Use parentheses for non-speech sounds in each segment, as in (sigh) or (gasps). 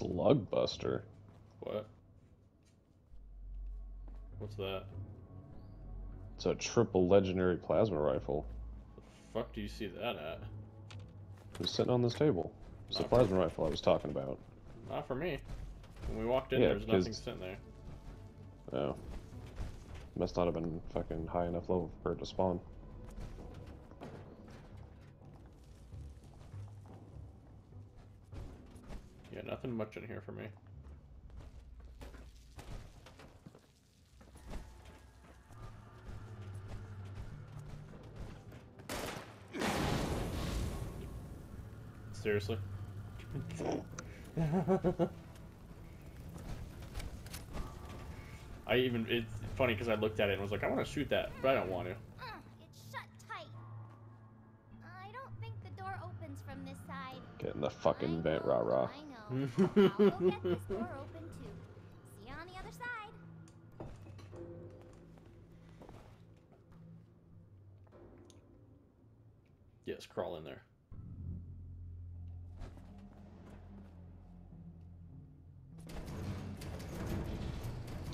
Slugbuster. What? What's that? It's a triple legendary plasma rifle. The fuck do you see that at? It was sitting on this table. It's the for- plasma rifle I was talking about. Not for me. When we walked in, Yeah, there was nothing sitting there. Oh. Must not have been fucking high enough level for it to spawn. Nothing much in here for me. Seriously? I even, it's funny because I looked at it and was like, I want to shoot that, but I don't want to. Ugh, it's shut tight. I don't think the door opens from this side. Get in the fucking vent, know, rah rah. I know. I'll go get this door (laughs) open too. See you on the other side. Yes, crawl in there.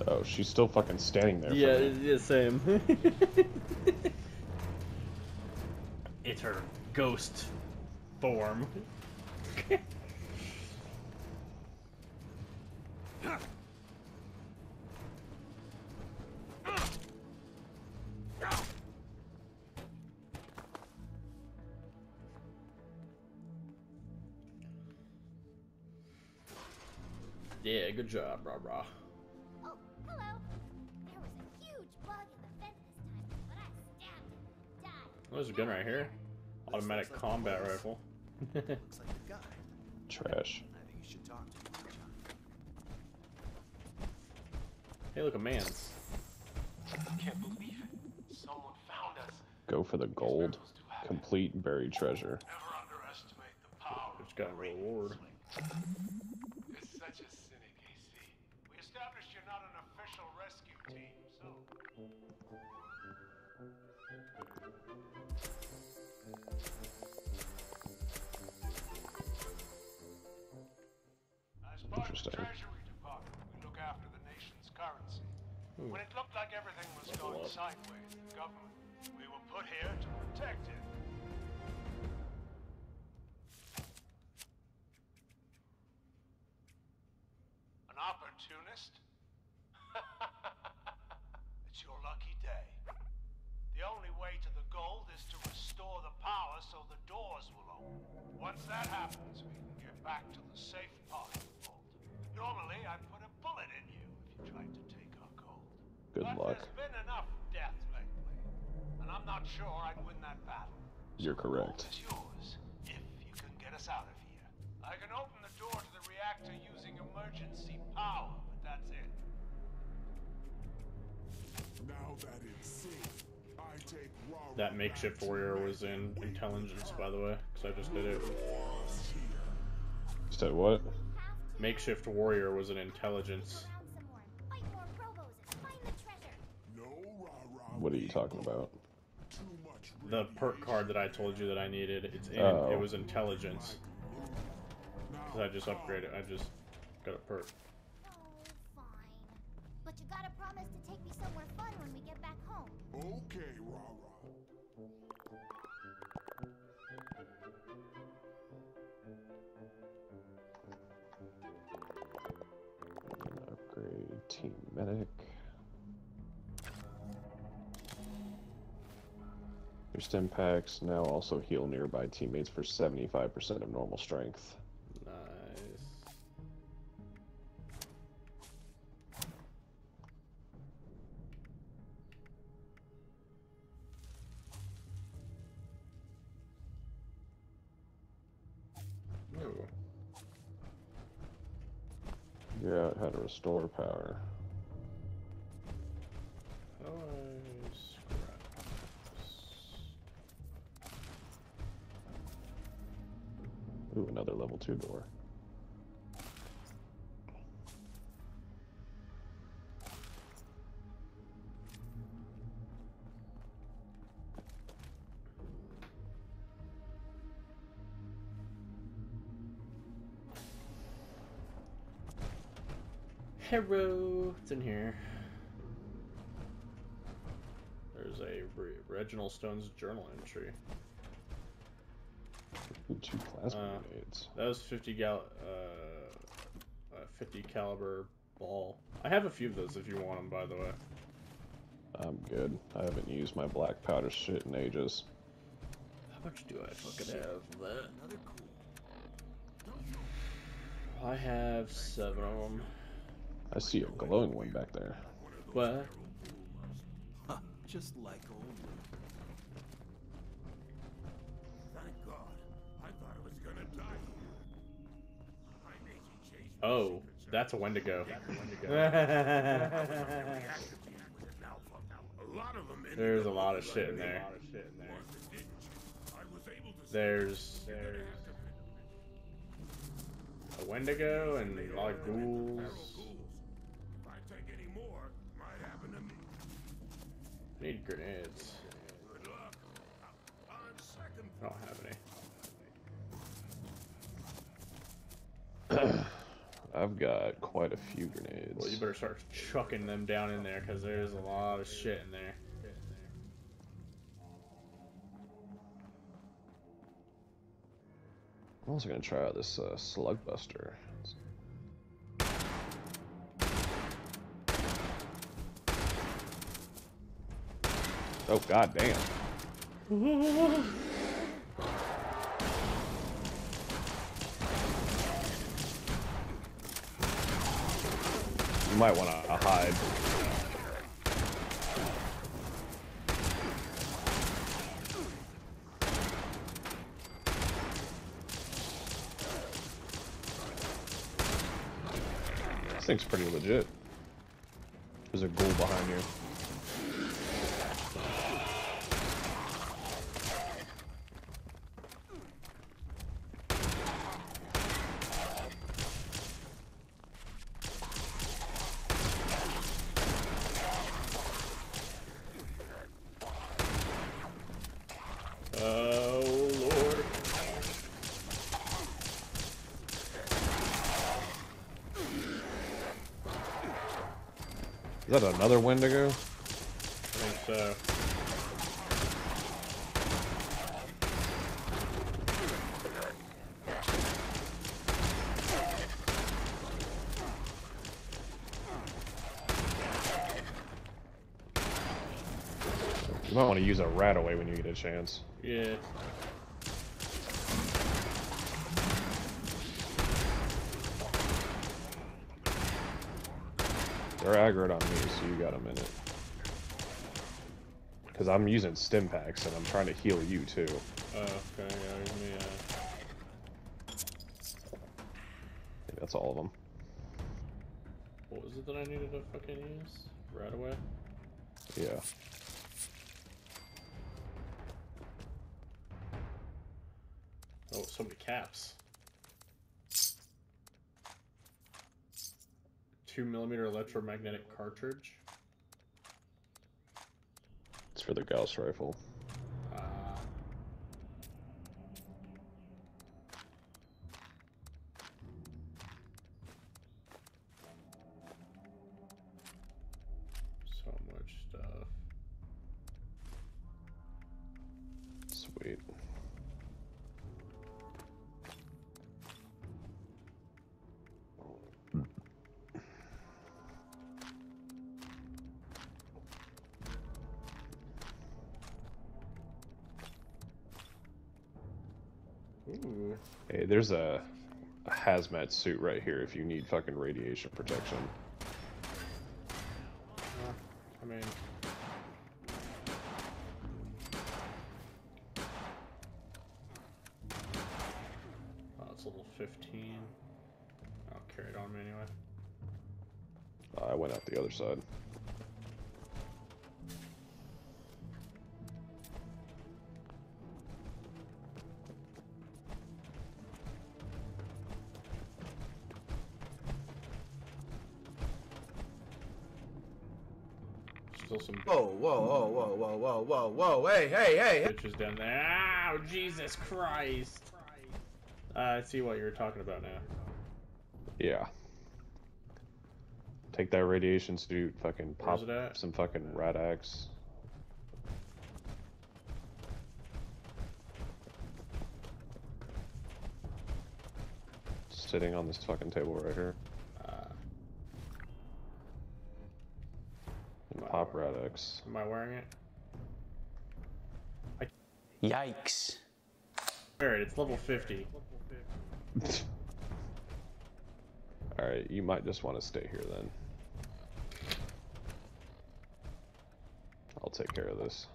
Oh, she's still fucking standing there. for Yeah, me. yeah, same. (laughs) it's her ghost form. (laughs) yeah, good job, rah rah. Oh, hello. There was a huge bug in the vent this time, but I stabbed it and died. Oh, there's a gun right here. Automatic combat rifle. Looks like the guy. Trash. I think you should talk to him. hey, look, a man. Can't believe it. Someone found us. Go for the gold. Complete buried treasure. Never underestimate the power It's got a reward. Ooh. When it looked like everything was going sideways in government, we were put here to protect it. An opportunist? (laughs) it's your lucky day. The only way to the gold is to restore the power so the doors will open. Once that happens, we can get back to the safe part of the vault. Normally, I'd put luck. There's been enough death lately, and I'm not sure I'd win that battle. You're So the gold correct. is yours, if you can get us out of here. I can open the door to the reactor using emergency power, but that's it. Now that it's safe, I take That makeshift warrior was in intelligence, by the way, because I just did it. Was. Said what? Have Makeshift warrior was in intelligence. around some more and fight more Probos and find the treasure. No Rara What are you talking about? The perk card that I told you that I needed, it's in. Oh. It was intelligence. Because I just upgraded. I just got a perk. Oh. But you gotta promise to take me somewhere fun when we get back home. Okay, Rara. Upgrade team medic. Your stim packs now also heal nearby teammates for 75% of normal strength. Nice. Ooh. Figure out how to restore power. Ooh, another level 2 door. Hello. It's in here. There's a Re- Reginald Stone's journal entry. Ooh, two plasma Uh, grenades. That was 50 gal, uh, uh, 50 caliber ball. I have a few of those if you want them, by the way. I'm good. I haven't used my black powder shit in ages. How much do I fucking have of that? Another cool. I have seven of them. I see a glowing one back there. What? Huh, just like old. Oh, that's a Wendigo. A lot of them ended There's a lot of shit in there. me. Ones that didn't. I was able to There's You're gonna have to a Wendigo and a lot of ghouls. ghouls. If I take any more, might happen to me. I need grenades. Good luck. I don't have any. (clears throat) I've got quite a few grenades. Well, you better start chucking them down in there because there's a lot of shit in there. I'm also gonna try out this uh, slug buster. Oh god damn. (laughs) You might want to hide. This thing's pretty legit. There's a ghoul behind you. Oh lord. Is that another Wendigo? I think so. You might want to use a RadAway when you get a chance. Yeah. They're aggroed on me, so you got a minute. Because I'm using stim packs and I'm trying to heal you too. Oh, okay. Yeah, give me, uh, that's all of them. what was it that I needed to fucking use? Right away? Yeah. Oh, so many caps. Two millimeter electromagnetic cartridge. It's for the Gauss rifle. Ooh. Hey, there's a, a hazmat suit right here if you need fucking radiation protection. Uh, I mean, oh, it's level 15. I'll carry it on me anyway. Uh, I went out the other side. Whoa, whoa, whoa, whoa, whoa, whoa, whoa, whoa, hey, hey, hey, hey. bitches down there. Ow, Jesus Christ! Uh, I see what you're talking about now. Yeah. Take that radiation suit, fucking Where's pop some fucking Rad-X. Sitting on this fucking table right here. Pop rat axe. am I wearing it? Yikes. Alright, it's level 50. (laughs) Alright, you might just want to stay here then. I'll take care of this.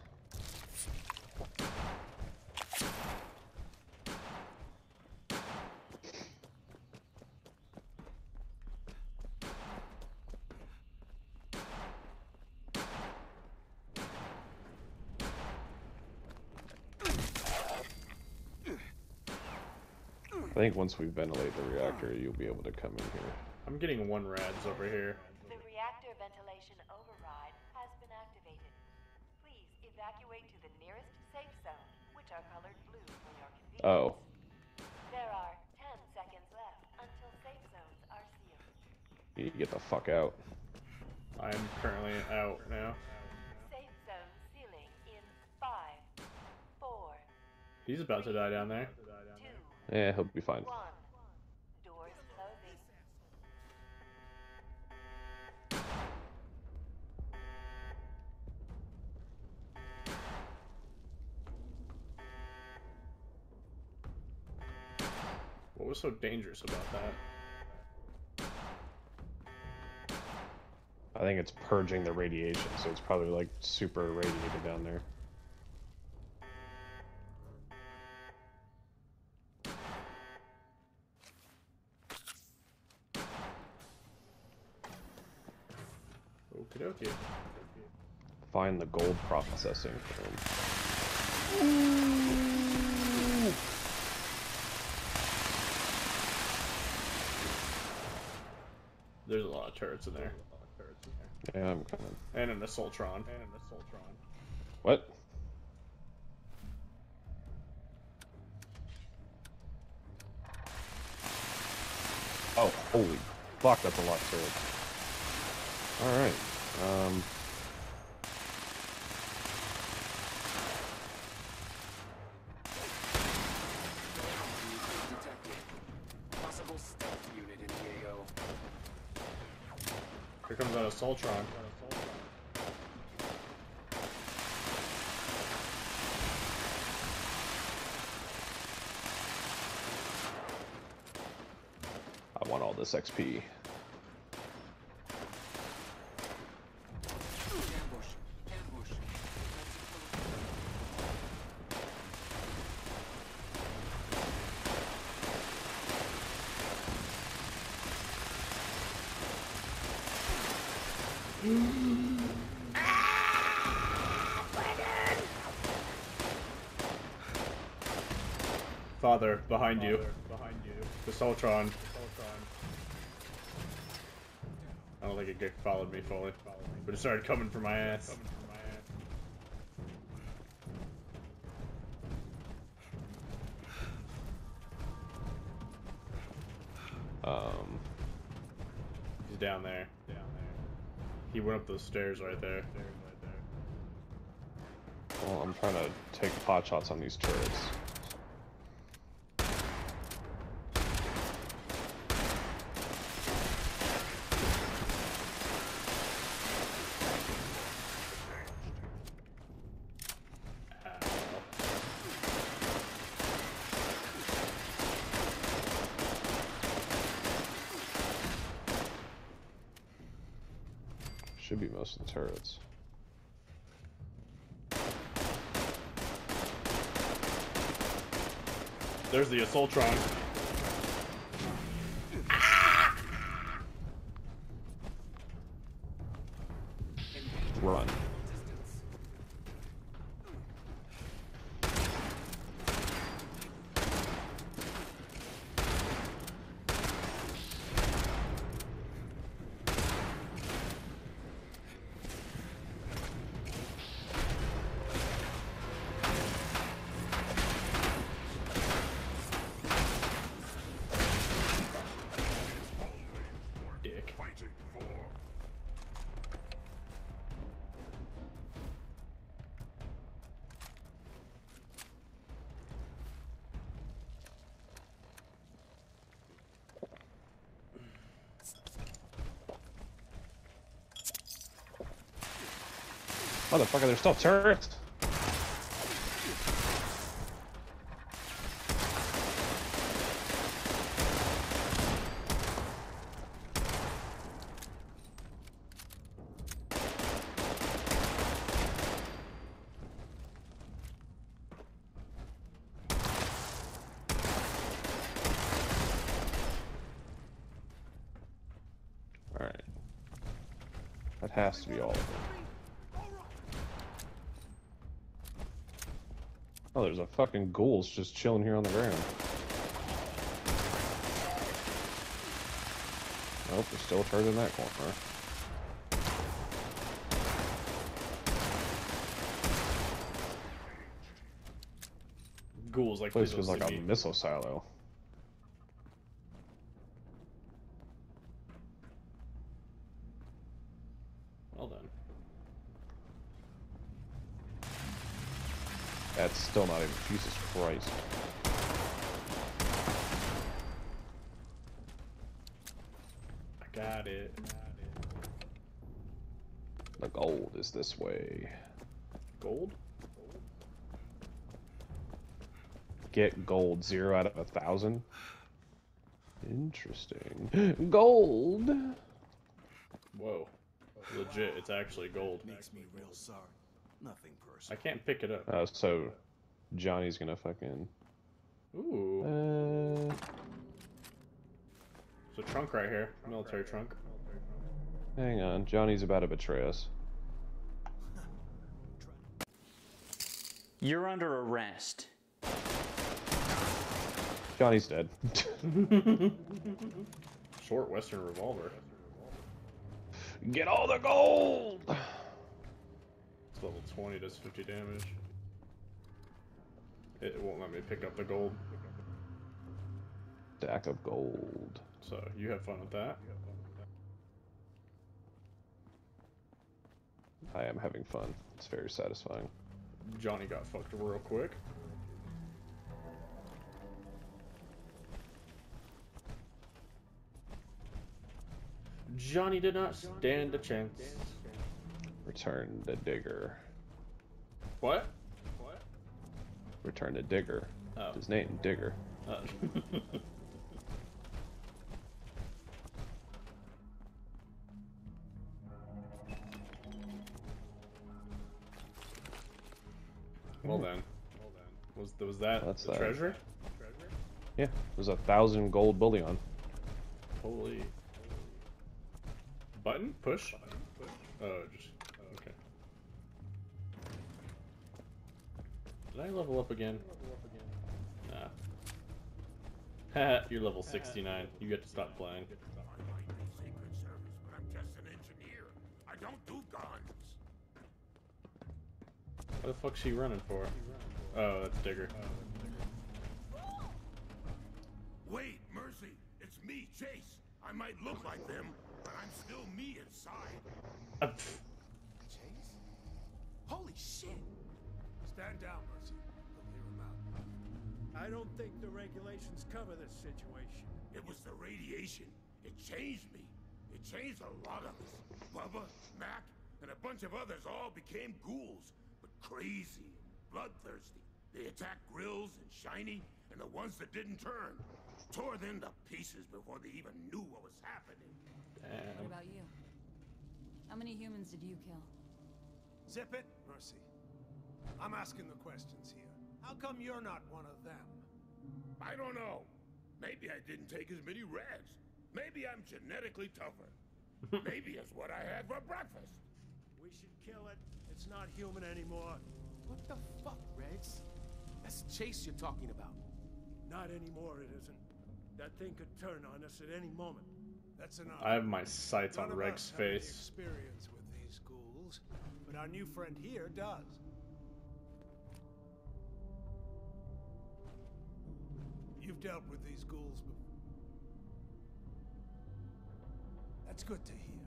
I think once we ventilate the reactor, you'll be able to come in here. I'm getting one rads over here. The reactor ventilation override has been activated. Please evacuate to the nearest safe zone, which are colored blue for your convenience. Oh, There are 10 seconds left until safe zones are sealed. you need to get the fuck out. I'm currently out now. Safe zone sealing in 5, 4, He's about to die down there. 2, Yeah, he'll be fine. What was so dangerous about that? I think it's purging the radiation, so it's probably like super irradiated down there. Processing room. There's a lot of turrets in there. Yeah, I'm coming. And an Assaultron. And an Assaultron. What? Oh, holy fuck, that's a lot of turrets. Alright, um... Possible stealth unit in the AO. Comes that Assaultron. I want all this XP. Behind you. Behind you. The Assaultron. I don't think it followed me fully. But it started coming for my ass. Um, He's down there. Down there. He went up those stairs right there. well, I'm trying to take pot shots on these turrets. Should be most of the turrets. There's the Assaultron. Motherfucker, there's still turrets. Alright. That has to be all of them. Oh, there's a fucking ghouls just chilling here on the ground. Nope, there's still in that corner. Ghouls like Place please was like a missile silo. Well then. That's still not even Jesus Christ. I got it. The gold is this way. Gold? Get gold zero out of a thousand. Interesting. (gasps) Gold. Whoa. Legit, it's actually gold. Makes me real sorry. Nothing I can't pick it up. Uh, so Johnny's gonna fucking. Ooh. Uh, There's a trunk right here. Military trunk. hang on, Johnny's about to betray us. You're under arrest. Johnny's dead. (laughs) Short Western revolver. Get all the gold. Level 20, does 50 damage. It won't let me pick up the gold. Stack of gold. So you have fun with that. I am having fun. It's very satisfying. Johnny got fucked real quick. Johnny did not stand a chance. Return the digger. What? What? Return the digger. Oh. His name, Digger. Uh, well then. Well then. Was was that That's the that. treasure? Yeah, there's a thousand gold bullion. Holy. Button? Push? Oh, just. Did I level up again? Nah. (laughs) You're level 69. You get to stop playing. I might be Secret Service, but I'm just an engineer. I don't do guns. What the fuck's she running for? Oh, that's Digger. Wait, Mercy, it's me, Chase. I might look like them, but I'm still me inside. Uh, Chase? Holy shit! Stand down, Mercy. We'll hear him out. I don't think the regulations cover this situation. It was the radiation. It changed me. It changed a lot of us. Bubba, Mac, and a bunch of others all became ghouls, but crazy, bloodthirsty. They attacked Grills and Shiny, and the ones that didn't turn. Tore them to pieces before they even knew what was happening. What about you? How many humans did you kill? Zip it, Mercy. I'm asking the questions here. How come you're not one of them? I don't know. Maybe I didn't take as many reds. Maybe I'm genetically tougher. (laughs) Maybe it's what I had for breakfast. We should kill it. It's not human anymore. What the fuck, Rex? That's Chase you're talking about. Not anymore, it isn't. That thing could turn on us at any moment. That's enough. I have my sights None on of Reg's us have any face. experience with these ghouls, but our new friend here does. Dealt with these ghouls before. That's good to hear.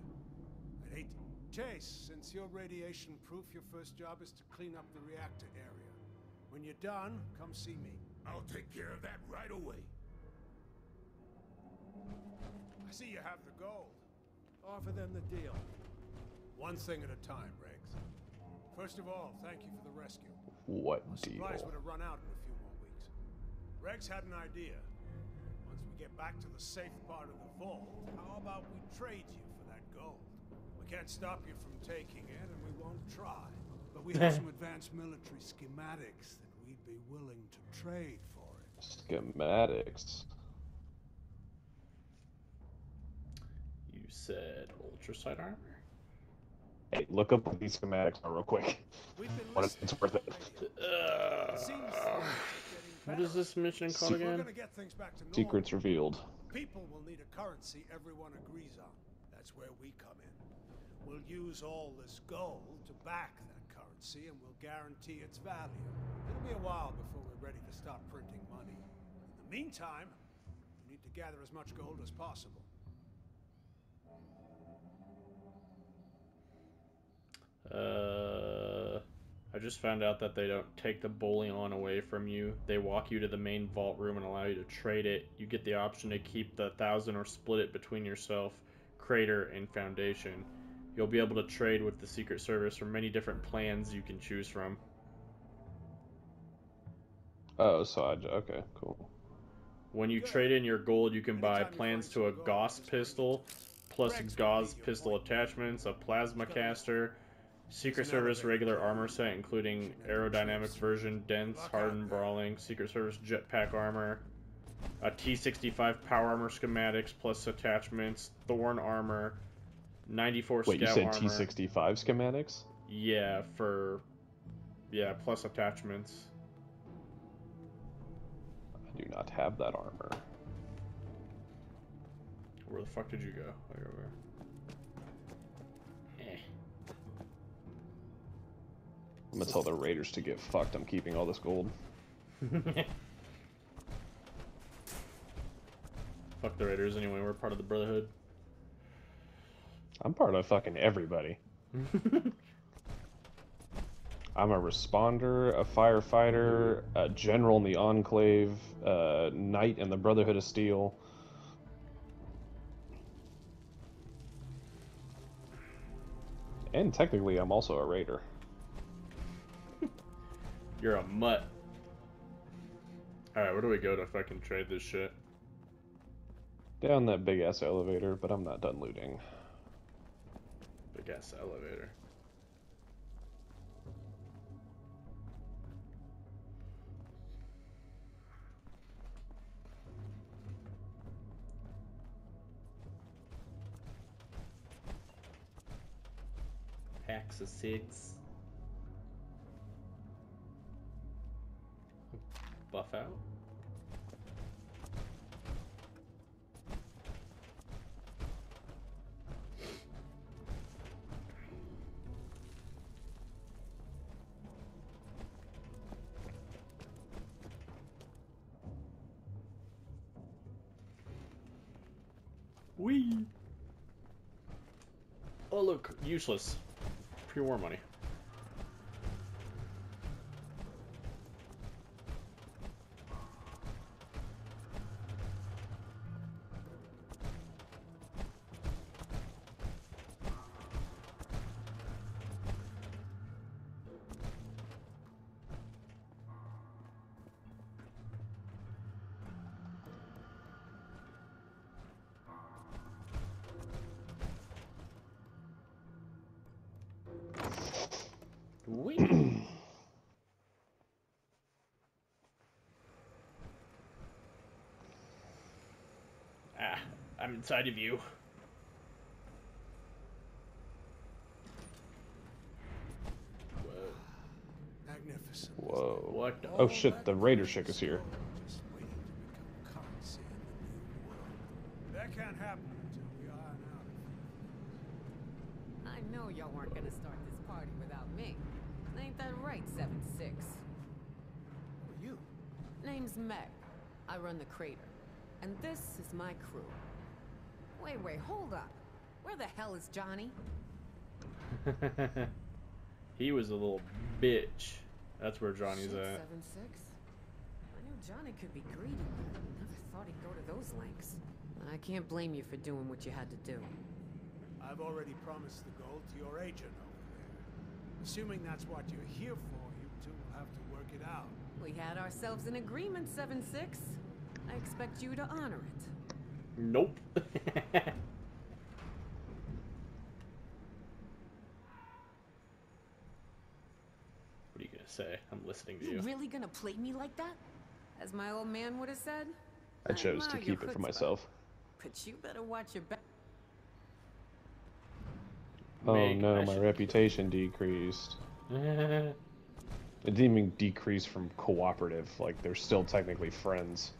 I'd hate to... Chase, since you're radiation proof, your first job is to clean up the reactor area. When you're done, come see me. I'll take care of that right away. I see you have the gold. Offer them the deal. One thing at a time, Regs. First of all, thank you for the rescue. What Our deal? supplies would have run out in a few more weeks. Rex had an idea. Once we get back to the safe part of the vault, how about we trade you for that gold? We can't stop you from taking it, and we won't try. But we have (laughs) some advanced military schematics that we'd be willing to trade for it. Schematics. You said Ultracite armor? Hey, look up what these schematics are real quick. We've been What if it's worth it? Uh, what is this mission called If again? gonna get things back to normal, Secrets revealed. People will need a currency everyone agrees on. That's where we come in. We'll use all this gold to back that currency and we'll guarantee its value. It'll be a while before we're ready to start printing money. In the meantime, we need to gather as much gold as possible. Uh, I just found out that they don't take the bullion away from you. They walk you to the main vault room and allow you to trade it. You get the option to keep the thousand or split it between yourself, Crater, and Foundation. You'll be able to trade with the Secret Service for many different plans you can choose from. Oh, so I okay, cool. When you trade in your gold, you can buy plans to a Gauss pistol, plus Gauss pistol attachments, a plasma caster, Secret Service regular armor set, including aerodynamics version, dense, hardened, brawling, Secret Service jetpack armor, a T65 power armor schematics plus attachments, Thorn armor, 94 Wait, you said armor. T65 schematics? Yeah, for yeah, plus attachments. I do not have that armor. Where the fuck did you go? Like over I'm gonna tell the raiders to get fucked. I'm keeping all this gold. (laughs) Fuck the Raiders anyway, we're part of the Brotherhood. I'm part of fucking everybody. (laughs) I'm a responder, a firefighter, a general in the Enclave, a knight in the Brotherhood of Steel. And technically, I'm also a raider. You're a mutt. Alright, where do we go to fucking trade this shit? Down that big ass elevator, but I'm not done looting. Big ass elevator. Packs of six. Buff out. Wee. Oh look, useless. Pure war money. I'm inside of you. Magnificent. Whoa. What the- Oh shit, the raider chick is here. Just waiting to become currency in the new world. That can't happen until we iron out. I know y'all weren't gonna start this party without me. Ain't that right, 7-6? Who are you? Name's Meg. I run the crater. And this is my crew. Wait, wait, hold up. Where the hell is Johnny? (laughs) he was a little bitch. That's where Johnny's Shit, at. 7-6? I knew Johnny could be greedy, but I never thought he'd go to those lengths. I can't blame you for doing what you had to do. I've already promised the gold to your agent over there. Assuming that's what you're here for, you two will have to work it out. We had ourselves an agreement, 7-6. I expect you to honor it. Nope. (laughs) what are you gonna say? I'm listening to You you. really gonna play me like that? As my old man would have said? I chose to keep it for myself. But you better watch your back. Oh Meg, no, I my should- reputation decreased. (laughs) It didn't even decrease from cooperative. Like they're still technically friends.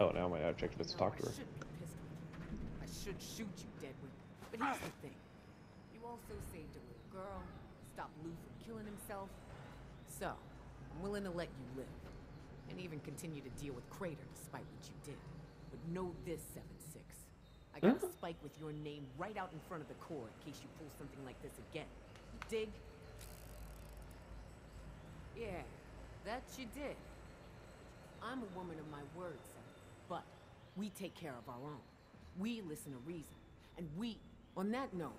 Oh, now my objective is to talk to her. I should be pissed with you. I should shoot you, Deadwood. But here's the thing. You also saved a little girl, stopped Lou from killing himself. So, I'm willing to let you live. And even continue to deal with Crater despite what you did. But know this, 7-6. I got a spike with your name right out in front of the core in case you pull something like this again. You dig? Yeah, that you did. I'm a woman of my word. But we take care of our own. We listen to reason. And we, on that note,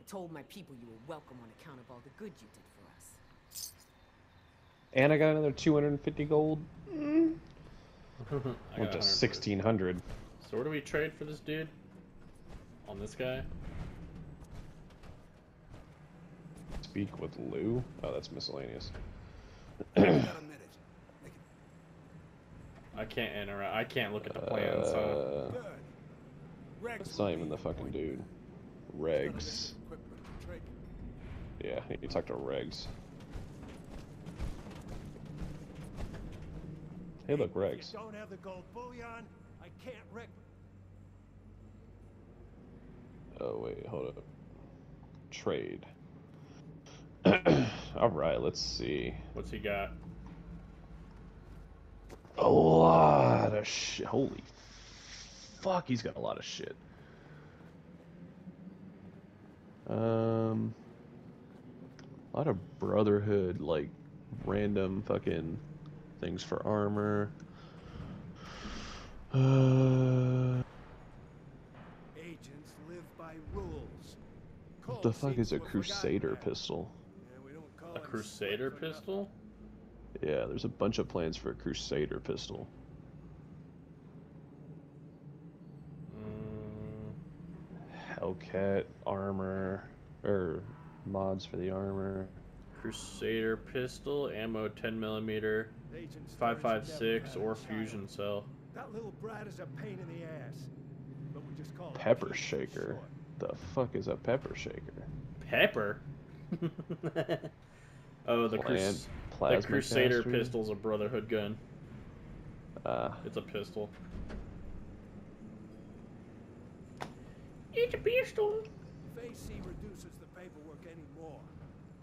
I told my people you were welcome on account of all the good you did for us. And I got another 250 gold. (laughs) I Went to 100 for this. 1600. So where do we trade for this dude? On this guy? Speak with Lou. Oh, that's miscellaneous. Got a minute. Make it I can't interact. I can't look at the plan, so Uh, good. Rex that's not even the fucking dude. He's Regs. additional equipment to trade. Yeah, I need to talk to Regs. Hey, look, Regs. don't have the gold bullion, I can't rec. Oh wait, hold up. Trade. (clears throat) All right, let's see. what's he got? A lot of shit. Holy fuck, he's got a lot of shit. Um, a lot of Brotherhood, like random fucking things for armor. Uh, Agents live by rules. what the fuck is a Crusader pistol? A Crusader pistol? Yeah, there's a bunch of plans for a Crusader pistol. Hellcat armor, or mods for the armor. Crusader pistol, ammo 10 millimeter, Agent Stern should 556 never or fusion child. cell. That little brat is a pain in the ass. But we just call Pepper Pete shaker. The fuck is a pepper shaker? Pepper? (laughs) oh, the, Plant- Crus- the Crusader caster? pistol's a Brotherhood gun. Uh, It's a pistol. It's a pistol. If AC reduces the paperwork anymore,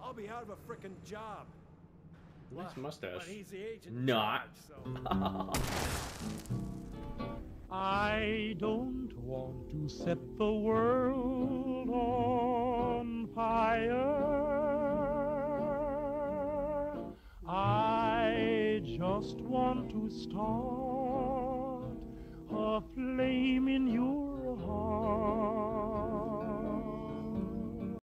I'll be out of a frickin' job. Nice But- mustache. But he's the agent Not. charge, so. (laughs) I don't want to set the world on fire. I just want to start a flame in your